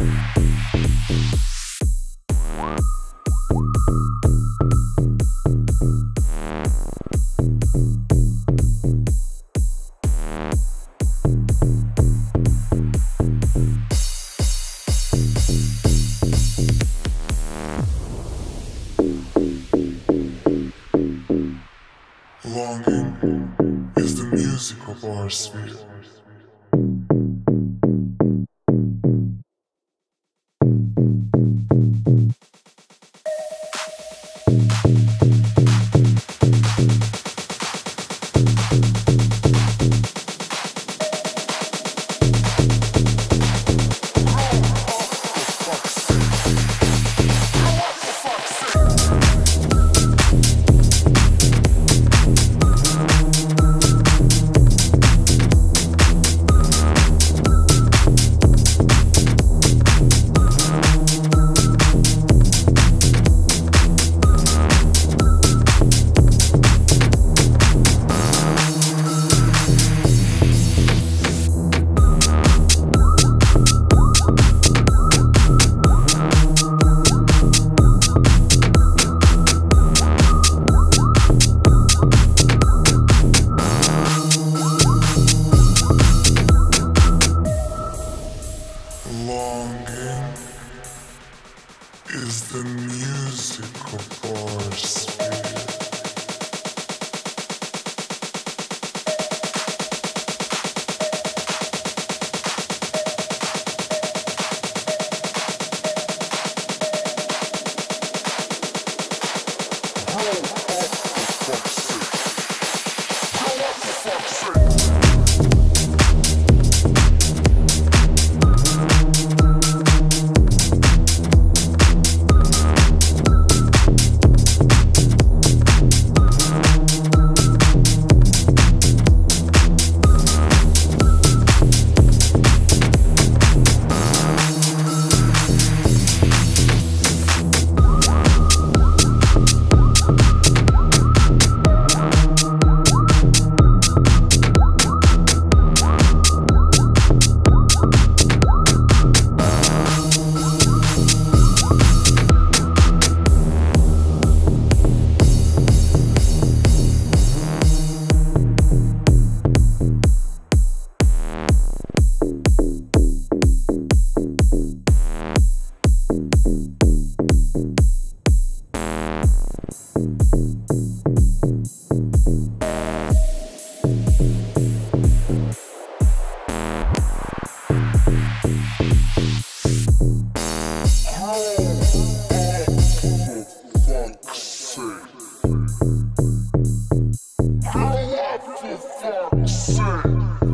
Longing is the music of our spirit. Sphere. Longing is the music of our さ。